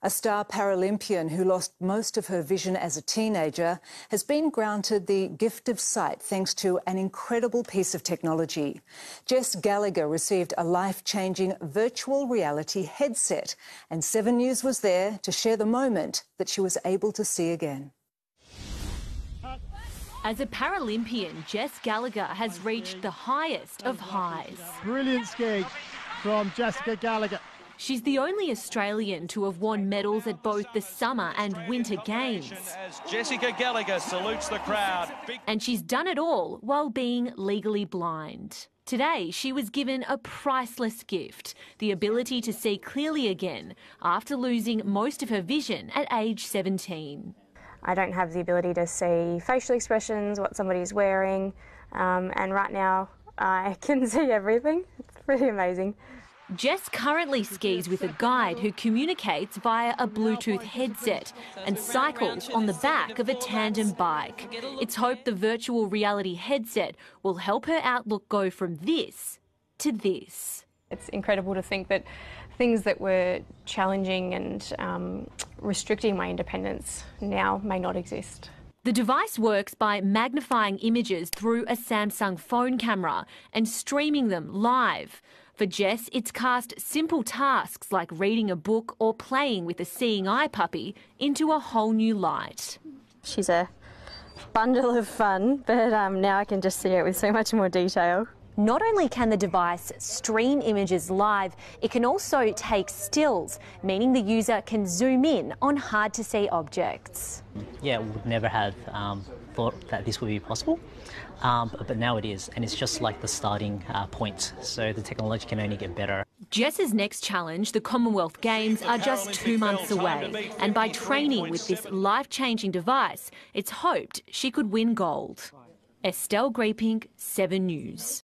A star Paralympian who lost most of her vision as a teenager has been granted the gift of sight thanks to an incredible piece of technology. Jess Gallagher received a life changing virtual reality headset, and Seven News was there to share the moment that she was able to see again. As a Paralympian, Jess Gallagher has reached the highest of highs. Brilliant ski from Jessica Gallagher. She's the only Australian to have won medals at both the Summer and Winter Games. As Jessica Gallagher salutes the crowd. And she's done it all while being legally blind. Today, she was given a priceless gift the ability to see clearly again after losing most of her vision at age 17. I don't have the ability to see facial expressions, what somebody's wearing, um, and right now I can see everything. It's pretty amazing. Jess currently skis with a guide who communicates via a Bluetooth headset and cycles on the back of a tandem bike. It's hoped the virtual reality headset will help her outlook go from this to this. It's incredible to think that things that were challenging and um, restricting my independence now may not exist. The device works by magnifying images through a Samsung phone camera and streaming them live. For Jess, it's cast simple tasks like reading a book or playing with a seeing eye puppy into a whole new light. She's a bundle of fun, but um, now I can just see it with so much more detail. Not only can the device stream images live, it can also take stills, meaning the user can zoom in on hard to see objects. yeah, we would never have um, thought that this would be possible. Um, but, but now it is, and it's just like the starting uh, point. So the technology can only get better. Jess's next challenge, the Commonwealth Games, are just two months away. And by training with this life changing device, it's hoped she could win gold. Estelle Greeping, 7 News.